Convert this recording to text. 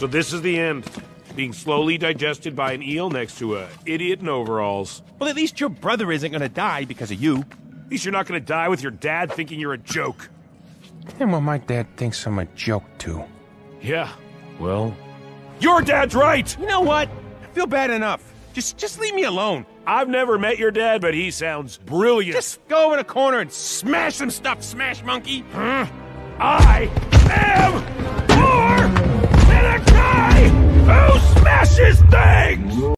So this is the end. Being slowly digested by an eel next to a idiot in overalls. Well, at least your brother isn't gonna die because of you. At least you're not gonna die with your dad thinking you're a joke. And well, my dad thinks I'm a joke, too. Yeah, well, your dad's right! You know what? I feel bad enough. Just, just leave me alone. I've never met your dad, but he sounds brilliant. Just go in a corner and smash some stuff, Smash Monkey. Huh? I more